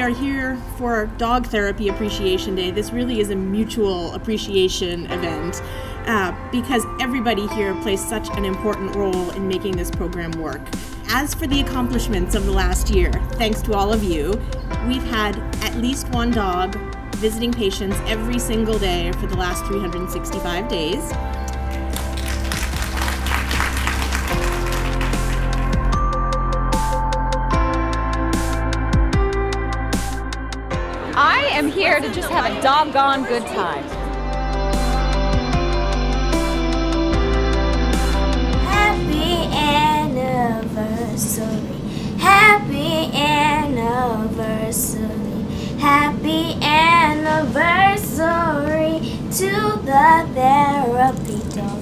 we are here for Dog Therapy Appreciation Day, this really is a mutual appreciation event uh, because everybody here plays such an important role in making this program work. As for the accomplishments of the last year, thanks to all of you, we've had at least one dog visiting patients every single day for the last 365 days. I am here to just have a doggone good time. Happy anniversary. Happy anniversary. Happy anniversary to the therapy dog.